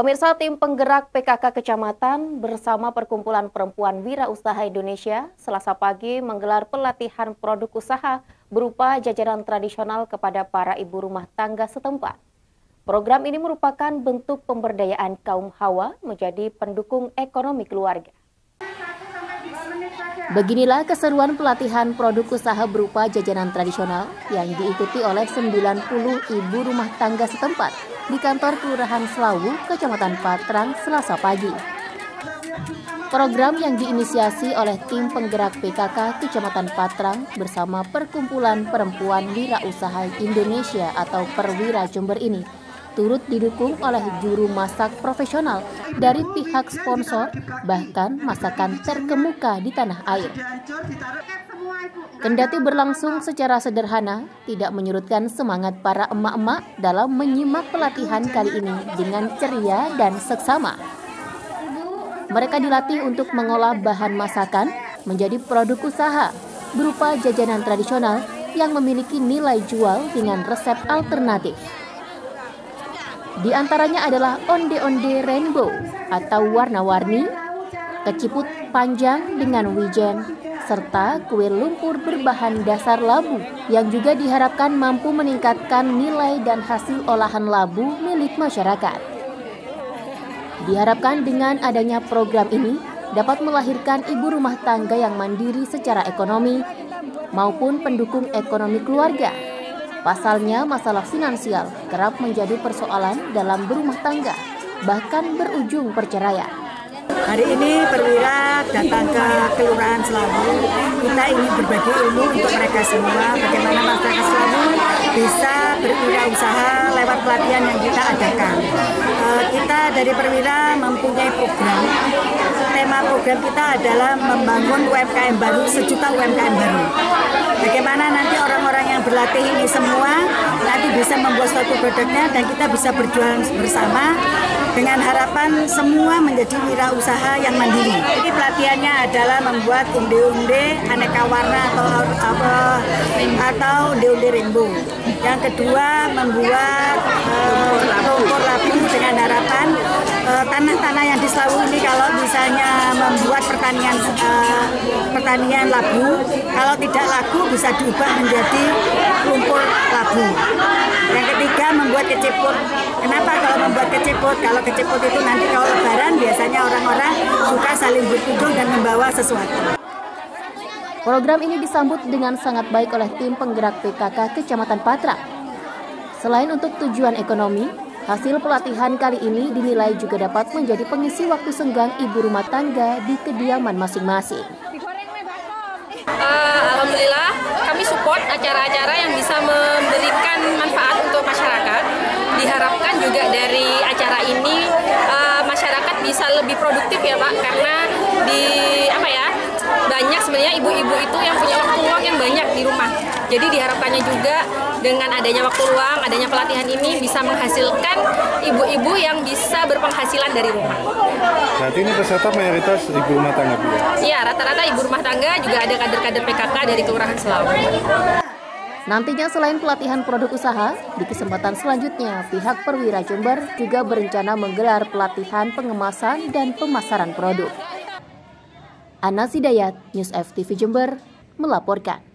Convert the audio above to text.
Pemirsa tim penggerak PKK Kecamatan bersama Perkumpulan Perempuan Wira Usaha Indonesia selasa pagi menggelar pelatihan produk usaha berupa jajanan tradisional kepada para ibu rumah tangga setempat. Program ini merupakan bentuk pemberdayaan kaum hawa menjadi pendukung ekonomi keluarga. Beginilah keseruan pelatihan produk usaha berupa jajanan tradisional yang diikuti oleh 90 ibu rumah tangga setempat di kantor Kelurahan Selawu, Kecamatan Patrang, Selasa pagi. Program yang diinisiasi oleh tim penggerak PKK Kecamatan Patrang bersama Perkumpulan Perempuan Wira Usaha Indonesia atau Perwira Jember ini turut didukung oleh juru masak profesional dari pihak sponsor, bahkan masakan terkemuka di tanah air. Kendati berlangsung secara sederhana, tidak menyurutkan semangat para emak-emak dalam menyimak pelatihan kali ini dengan ceria dan seksama. Mereka dilatih untuk mengolah bahan masakan menjadi produk usaha berupa jajanan tradisional yang memiliki nilai jual dengan resep alternatif. Di antaranya adalah onde-onde rainbow atau warna-warni, keciput panjang dengan wijen, serta kue lumpur berbahan dasar labu yang juga diharapkan mampu meningkatkan nilai dan hasil olahan labu milik masyarakat. Diharapkan dengan adanya program ini dapat melahirkan ibu rumah tangga yang mandiri secara ekonomi maupun pendukung ekonomi keluarga Pasalnya, masalah finansial kerap menjadi persoalan dalam berumah tangga, bahkan berujung perceraian. Hari ini perwira datang ke Kelurahan Selawu. Kita ingin berbagi ilmu untuk mereka semua, bagaimana masyarakat Selawu bisa berwirausaha lewat pelatihan yang kita adakan. Eh, kita dari perwira mempunyai program. Tema program kita adalah membangun UMKM baru, sejuta UMKM baru. Bagaimana nanti orang-orang yang berlatih ini semua nanti bisa membuat suatu produknya dan kita bisa berjualan bersama dengan harapan semua menjadi wirausaha yang mandiri. Jadi pelatihannya adalah membuat unde-unde aneka warna atau apa atau unde-unde rainbow. Yang kedua membuat uh, labu dengan harapan eh, tanah-tanah yang di Selawu ini kalau misalnya membuat pertanian uh, pertanian labu, kalau tidak lagu bisa diubah menjadi lumpur labu. Membuat keciput. Kenapa kalau membuat keciput? Kalau keciput itu nanti kalau lebaran biasanya orang-orang suka saling berkunjung dan membawa sesuatu. Program ini disambut dengan sangat baik oleh tim penggerak PKK Kecamatan Patra. Selain untuk tujuan ekonomi, hasil pelatihan kali ini dinilai juga dapat menjadi pengisi waktu senggang ibu rumah tangga di kediaman masing-masing. Uh, Alhamdulillah, kami support acara-acara yang bisa memberikan manfaat untuk masyarakat. Diharapkan juga dari acara ini uh, masyarakat bisa lebih produktif ya Pak, karena di apa ya banyak sebenarnya ibu-ibu itu yang punya waktu luang yang banyak di rumah. Jadi diharapkannya juga dengan adanya waktu luang, adanya pelatihan ini bisa menghasilkan ibu-ibu yang bisa berpenghasilan dari rumah. Saat ini peserta mayoritas ibu rumah tangga Bu? Iya, rata-rata ibu rumah tangga juga ada kader-kader PKK dari Kelurahan Selawu. Nantinya selain pelatihan produk usaha, di kesempatan selanjutnya pihak Perwira Jember juga berencana menggelar pelatihan pengemasan dan pemasaran produk. Ana Sidayat, News FTV Jember, melaporkan.